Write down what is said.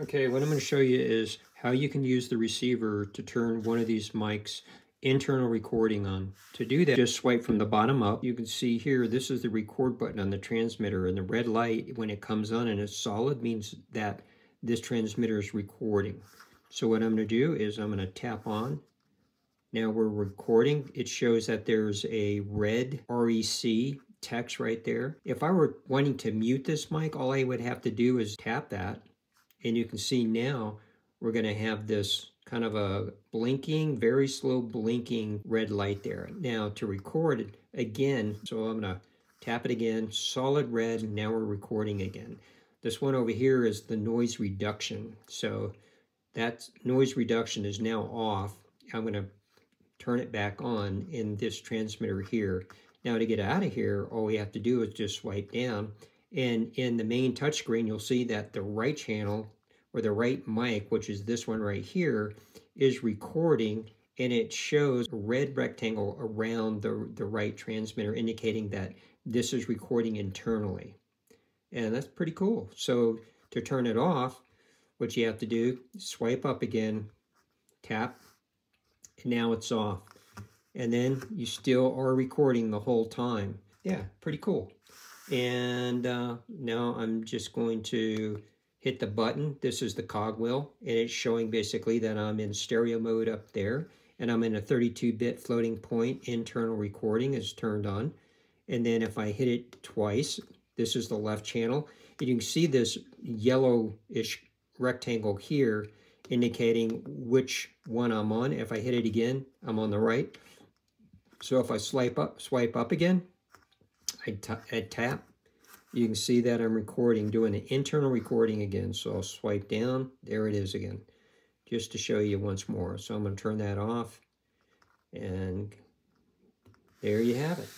Okay, what I'm going to show you is how you can use the receiver to turn one of these mics internal recording on. To do that, just swipe from the bottom up. You can see here, this is the record button on the transmitter and the red light when it comes on and it's solid means that this transmitter is recording. So what I'm going to do is I'm going to tap on. Now we're recording. It shows that there's a red REC text right there. If I were wanting to mute this mic, all I would have to do is tap that and you can see now we're going to have this kind of a blinking, very slow blinking red light there. Now to record it again, so I'm going to tap it again, solid red, now we're recording again. This one over here is the noise reduction. So that noise reduction is now off. I'm going to turn it back on in this transmitter here. Now to get out of here, all we have to do is just swipe down and in the main touchscreen, you'll see that the right channel or the right mic, which is this one right here, is recording and it shows a red rectangle around the, the right transmitter indicating that this is recording internally. And that's pretty cool. So to turn it off, what you have to do, swipe up again, tap, and now it's off. And then you still are recording the whole time. Yeah, pretty cool. And uh, now I'm just going to hit the button. This is the cogwheel, and it's showing basically that I'm in stereo mode up there, and I'm in a 32-bit floating point. Internal recording is turned on. And then if I hit it twice, this is the left channel. And you can see this yellowish rectangle here indicating which one I'm on. If I hit it again, I'm on the right. So if I swipe up, swipe up again, I, I tap, you can see that I'm recording, doing an internal recording again. So I'll swipe down, there it is again, just to show you once more. So I'm going to turn that off, and there you have it.